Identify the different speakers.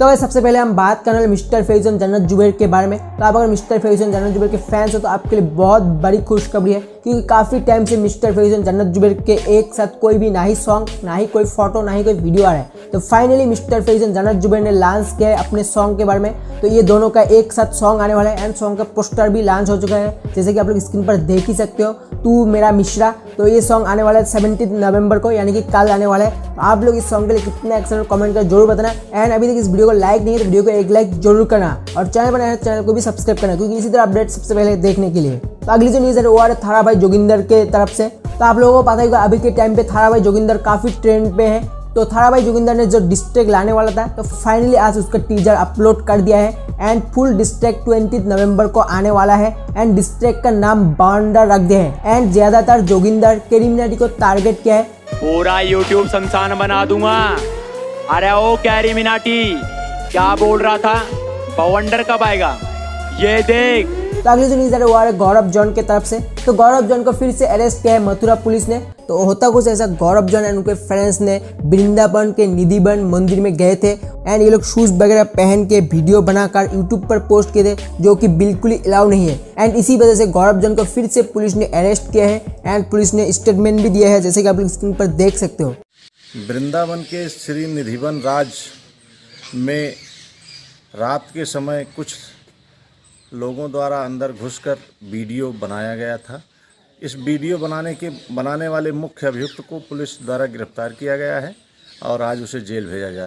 Speaker 1: तो वह सबसे पहले हम बात करने वाले मिस्टर फेजन जन्नत जुबेर के बारे में तो आप अगर मिस्टर फेजन जन्नत जुबेर के फैंस हो तो आपके लिए बहुत बड़ी खुशखबरी है। क्योंकि काफ़ी टाइम से मिस्टर फैजन जन्नत जुबेर के एक साथ कोई भी ना ही सॉन्ग ना ही कोई फ़ोटो ना ही कोई वीडियो आ रहा है। तो फाइनली मिस्टर फैजन जन्नत जुबेर ने लॉन्च किया है अपने सॉन्ग के बारे में। तो ये दोनों का एक साथ सॉन्ग आने वाला है एंड सॉन्ग का पोस्टर भी लॉन्च हो चुका है। जैसे कि आप लोग स्क्रीन पर देख ही सकते हो, तू मेरा मिश्रा। तो ये सॉन्ग आने वाला है सेवनटीन नवंबर को, यानी कि कल आने वाला है। तो आप लोग इस सॉन्ग के लिए कितने एक्सेलेंट कमेंट कर ज़रूर बताना। एंड अभी तक इस वीडियो को लाइक नहीं है तो वीडियो को एक लाइक ज़रूर करना। और चैनल बनाया है चैनल को भी सब्सक्राइब करना, क्योंकि इसी तरह अपडेट सबसे पहले देखने के लिए। तो अगली जो न्यूज़ है, वो आ रहा है थारा भाई जोगिंदर के तरफ़ से। तो आप लोगों को पता होगा अभी के टाइम पे थारा भाई जोगिंदर काफ़ी ट्रेंड पे है। तो थारा भाई जोगिंदर ने जो डिस्ट्रिक्ट लाने वाला था तो फाइनली आज उसका टीजर अपलोड कर दिया है। And full district twenty November को आने वाला है। एंड डिस्ट्रिक्ट का नाम बाउंडर रख दिया है। एंड ज़्यादातर जोगिंदर केरिमिनाटी को टारगेट किया है।
Speaker 2: पूरा यूट्यूब संसान बना दूँगा। अरे ओ कैरी मिनाटी क्या बोल रहा था? बवंडर कब आएगा? ये देख।
Speaker 1: तो अगली जो न्यूज़ है, वो आ रहा है गौरव जॉन के तरफ़ से। तो गौरव जॉन को फिर से अरेस्ट किया है मथुरा पुलिस ने। तो होता कुछ ऐसा, गौरव जॉन एंड उनके फ्रेंड्स ने वृंदावन के निधिवन मंदिर में गए थे। एंड ये लोग शूज़ वगैरह पहन के वीडियो बनाकर यूट्यूब पर पोस्ट किए थे, जो कि बिल्कुल ही अलाउ नहीं है। एंड इसी वजह से गौरव जॉन को फिर से पुलिस ने अरेस्ट किया है। एंड पुलिस ने स्टेटमेंट भी दिया है, जैसे कि आप लोग स्क्रीन पर देख सकते हो।
Speaker 3: वृंदावन के श्री निधिवन राज में रात के समय कुछ लोगों द्वारा अंदर घुसकर वीडियो बनाया गया था। इस वीडियो बनाने के, बनाने वाले मुख्य अभियुक्त को पुलिस द्वारा गिरफ़्तार किया गया है और आज उसे जेल भेजा जा